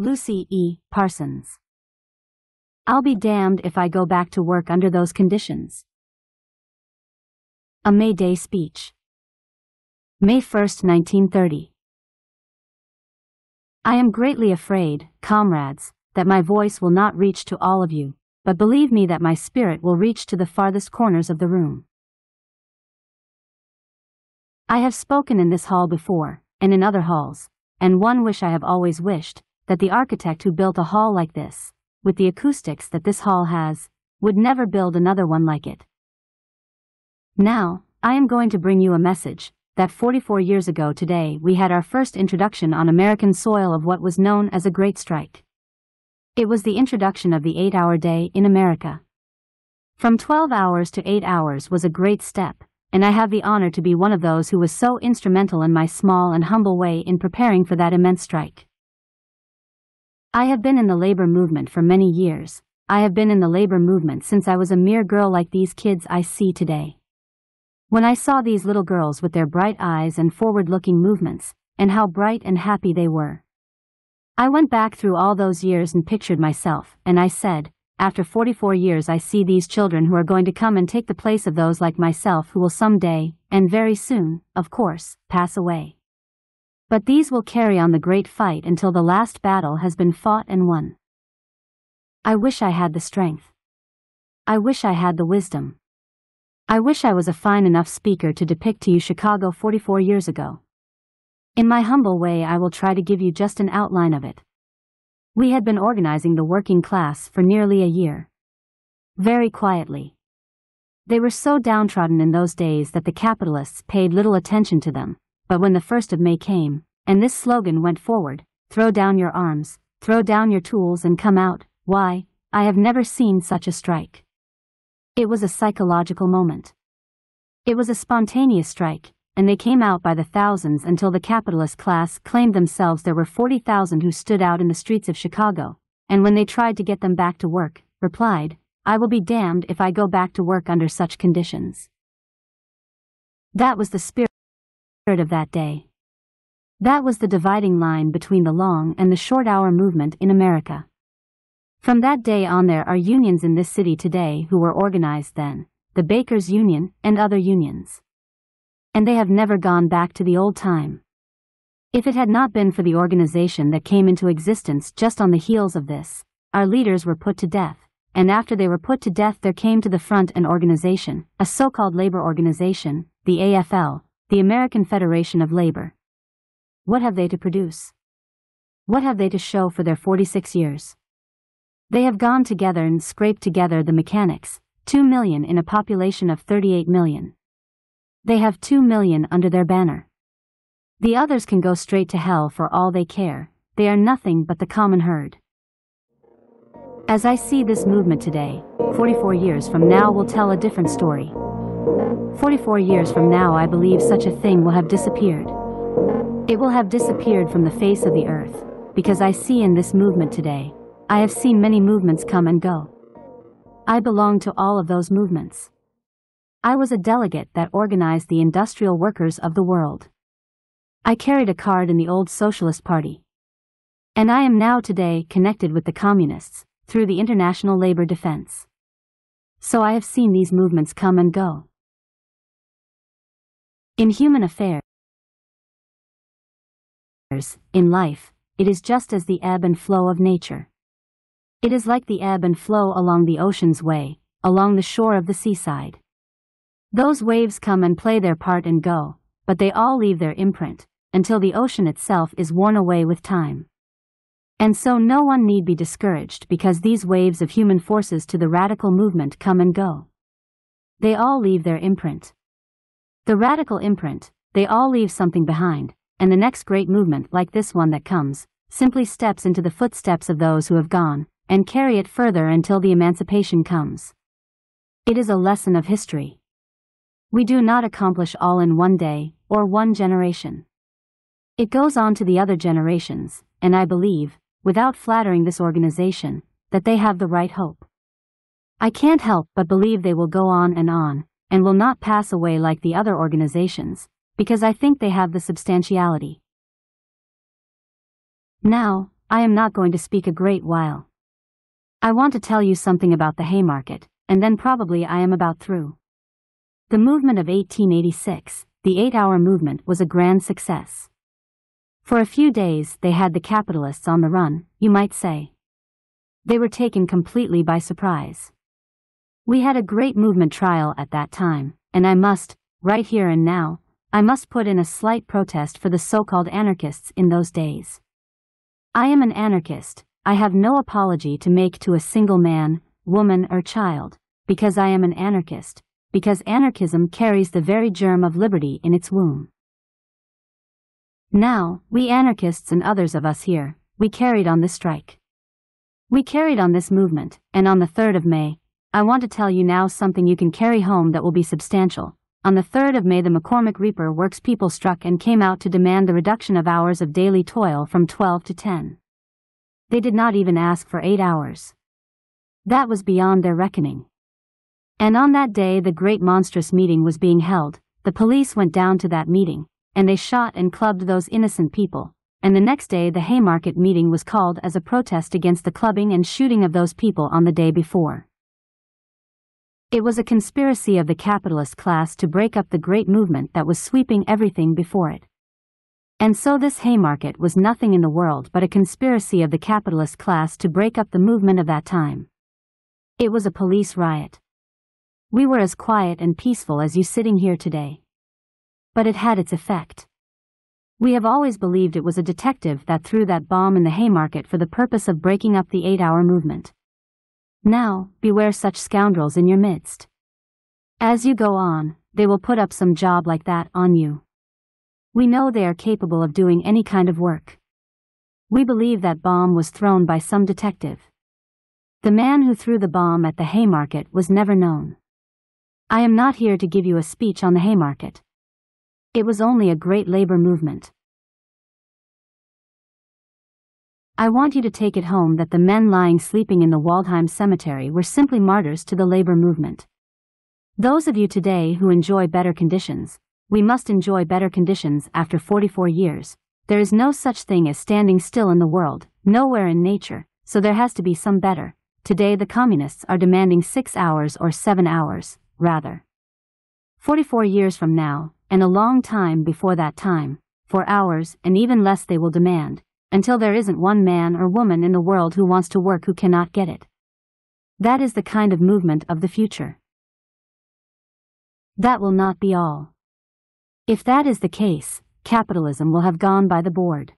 Lucy E. Parsons. I'll be damned if I go back to work under those conditions. A May Day speech. May 1, 1930. I am greatly afraid, comrades, that my voice will not reach to all of you, but believe me that my spirit will reach to the farthest corners of the room. I have spoken in this hall before, and in other halls, and one wish I have always wished, that the architect who built a hall like this, with the acoustics that this hall has, would never build another one like it. Now, I am going to bring you a message, that 44 years ago today we had our first introduction on American soil of what was known as a Great Strike. It was the introduction of the eight-hour day in America. From 12 hours to 8 hours was a great step, and I have the honor to be one of those who was so instrumental in my small and humble way in preparing for that immense strike. I have been in the labor movement for many years. I have been in the labor movement since I was a mere girl like these kids I see today. When I saw these little girls with their bright eyes and forward-looking movements, and how bright and happy they were. I went back through all those years and pictured myself, and I said, after 44 years I see these children who are going to come and take the place of those like myself who will someday, and very soon, of course, pass away. But these will carry on the great fight until the last battle has been fought and won. I wish I had the strength. I wish I had the wisdom. I wish I was a fine enough speaker to depict to you Chicago 44 years ago. In my humble way, I will try to give you just an outline of it. We had been organizing the working class for nearly a year. Very quietly. They were so downtrodden in those days that the capitalists paid little attention to them, but when the 1st of May came, and this slogan went forward, throw down your arms, throw down your tools and come out, why, I have never seen such a strike. It was a psychological moment. It was a spontaneous strike, and they came out by the thousands until the capitalist class claimed themselves there were 40,000 who stood out in the streets of Chicago, and when they tried to get them back to work, replied, I will be damned if I go back to work under such conditions. That was the spirit of that day. That was the dividing line between the long and the short hour movement in America. From that day on there are unions in this city today who were organized then, the Bakers Union and other unions. And they have never gone back to the old time. If it had not been for the organization that came into existence just on the heels of this, our leaders were put to death, and after they were put to death there came to the front an organization, a so-called labor organization, the AFL, the American Federation of Labor. What have they to produce? What have they to show for their 46 years? They have gone together and scraped together the mechanics, 2 million in a population of 38 million. They have 2 million under their banner. The others can go straight to hell for all they care, they are nothing but the common herd. As I see this movement today, 44 years from now will tell a different story. 44 years from now I believe such a thing will have disappeared. It will have disappeared from the face of the earth, because I see in this movement today, I have seen many movements come and go. I belong to all of those movements. I was a delegate that organized the industrial workers of the world. I carried a card in the old Socialist Party. And I am now today connected with the Communists, through the International Labor Defense. So I have seen these movements come and go. In human affairs, in life, it is just as the ebb and flow of nature. It is like the ebb and flow along the ocean's way, along the shore of the seaside. Those waves come and play their part and go, but they all leave their imprint, until the ocean itself is worn away with time. And so no one need be discouraged because these waves of human forces to the radical movement come and go. They all leave their imprint. The radical imprint, they all leave something behind, and the next great movement like this one that comes, simply steps into the footsteps of those who have gone, and carry it further until the emancipation comes. It is a lesson of history. We do not accomplish all in one day, or one generation. It goes on to the other generations, and I believe, without flattering this organization, that they have the right hope. I can't help but believe they will go on and on, and will not pass away like the other organizations, because I think they have the substantiality. Now, I am not going to speak a great while. I want to tell you something about the Haymarket, and then probably I am about through. The movement of 1886, the eight-hour movement was a grand success. For a few days they had the capitalists on the run, you might say. They were taken completely by surprise. We had a great movement trial at that time, and I must, right here and now, I must put in a slight protest for the so-called anarchists in those days. I am an anarchist, I have no apology to make to a single man, woman or child, because I am an anarchist, because anarchism carries the very germ of liberty in its womb. Now, we anarchists and others of us here, we carried on this strike. We carried on this movement, and on the 3rd of May, I want to tell you now something you can carry home that will be substantial. On the 3rd of May the McCormick Reaper Works people struck and came out to demand the reduction of hours of daily toil from 12 to 10. They did not even ask for 8 hours. That was beyond their reckoning. And on that day the great monstrous meeting was being held, the police went down to that meeting, and they shot and clubbed those innocent people, and the next day the Haymarket meeting was called as a protest against the clubbing and shooting of those people on the day before. It was a conspiracy of the capitalist class to break up the great movement that was sweeping everything before it. And so this Haymarket was nothing in the world but a conspiracy of the capitalist class to break up the movement of that time. It was a police riot. We were as quiet and peaceful as you sitting here today. But it had its effect. We have always believed it was a detective that threw that bomb in the Haymarket for the purpose of breaking up the eight-hour movement. Now, beware such scoundrels in your midst. As you go on, they will put up some job like that on you. We know they are capable of doing any kind of work. We believe that bomb was thrown by some detective. The man who threw the bomb at the Haymarket was never known. I am not here to give you a speech on the Haymarket. It was only a great labor movement. I want you to take it home that the men lying sleeping in the Waldheim Cemetery were simply martyrs to the labor movement. Those of you today who enjoy better conditions, we must enjoy better conditions after 44 years. There is no such thing as standing still in the world, nowhere in nature, so there has to be some better. Today the communists are demanding six hours or seven hours, rather. 44 years from now, and a long time before that time, for hours and even less they will demand, until there isn't one man or woman in the world who wants to work who cannot get it. That is the kind of movement of the future. That will not be all. If that is the case, capitalism will have gone by the board.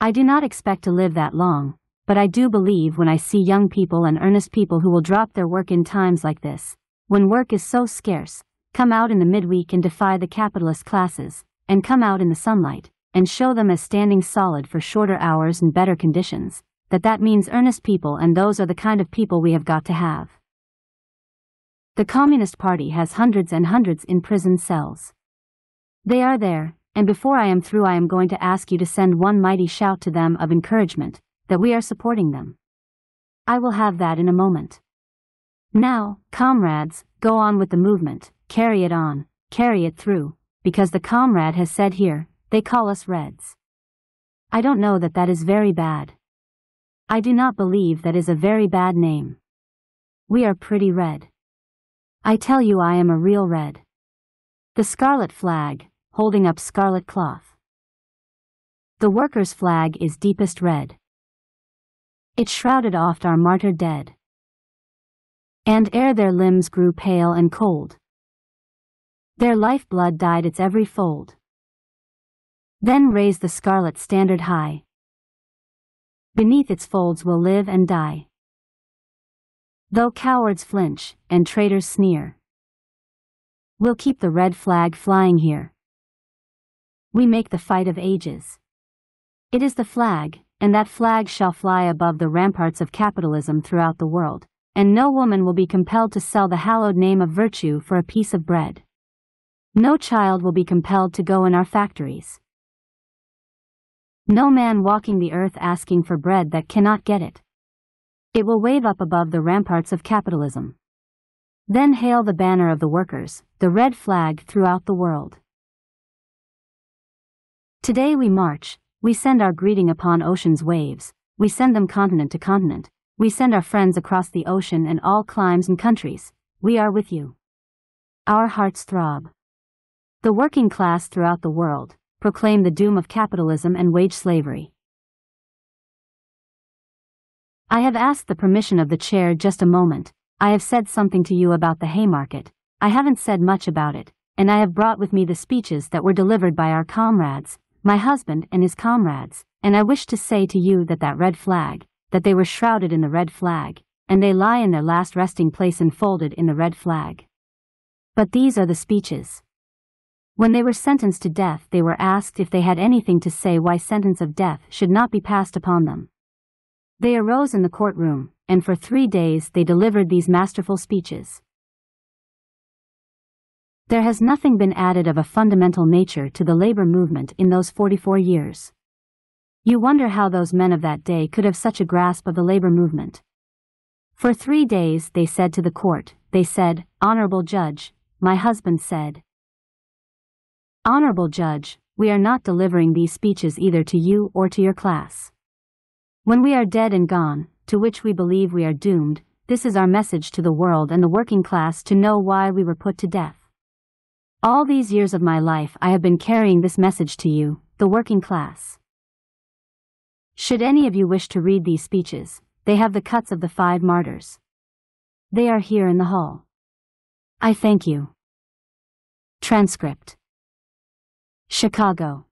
I do not expect to live that long, but I do believe when I see young people and earnest people who will drop their work in times like this, when work is so scarce, come out in the midweek and defy the capitalist classes, and come out in the sunlight, and show them as standing solid for shorter hours and better conditions, that that means earnest people and those are the kind of people we have got to have. The Communist Party has hundreds and hundreds in prison cells. They are there, and before I am through I am going to ask you to send one mighty shout to them of encouragement, that we are supporting them. I will have that in a moment. Now, comrades, go on with the movement, carry it on, carry it through, because the comrade has said here, they call us Reds. I don't know that that is very bad. I do not believe that is a very bad name. We are pretty red. I tell you I am a real red. The scarlet flag, holding up scarlet cloth. The workers' flag is deepest red. It shrouded oft our martyred dead. And ere their limbs grew pale and cold, their lifeblood dyed its every fold. Then raise the scarlet standard high. Beneath its folds will live and die. Though cowards flinch, and traitors sneer, we'll keep the red flag flying here. We make the fight of ages. It is the flag, and that flag shall fly above the ramparts of capitalism throughout the world, and no woman will be compelled to sell the hallowed name of virtue for a piece of bread. No child will be compelled to go in our factories. No man walking the earth asking for bread that cannot get it. It will wave up above the ramparts of capitalism. Then hail the banner of the workers, the red flag throughout the world. Today we march, We send our greeting upon ocean's waves, we send them continent to continent, we send our friends across the ocean and all climes and countries, we are with you. Our hearts throb. The working class throughout the world proclaim the doom of capitalism and wage slavery. I have asked the permission of the chair just a moment. I have said something to you about the Haymarket. I haven't said much about it, and I have brought with me the speeches that were delivered by our comrades, my husband and his comrades, and I wish to say to you that that red flag, that they were shrouded in the red flag, and they lie in their last resting place enfolded in the red flag. But these are the speeches. When they were sentenced to death, they were asked if they had anything to say why sentence of death should not be passed upon them. They arose in the courtroom, and for three days they delivered these masterful speeches. There has nothing been added of a fundamental nature to the labor movement in those 44 years. You wonder how those men of that day could have such a grasp of the labor movement. For three days they said to the court, they said, Honorable Judge, my husband said. Honorable Judge, we are not delivering these speeches either to you or to your class. When we are dead and gone, to which we believe we are doomed, this is our message to the world and the working class to know why we were put to death. All these years of my life I have been carrying this message to you, the working class. Should any of you wish to read these speeches, they have the cuts of the five martyrs. They are here in the hall. I thank you. Transcript Chicago